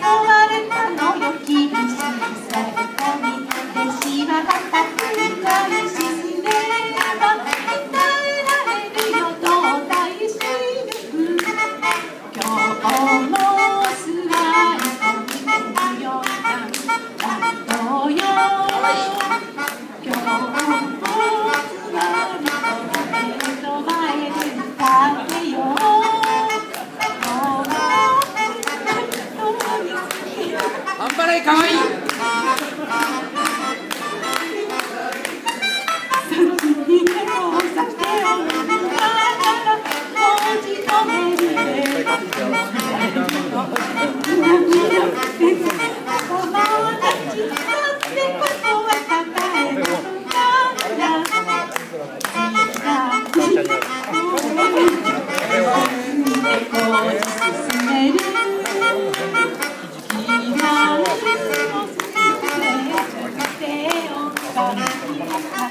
れれかわいい Thank you. 頑張れ。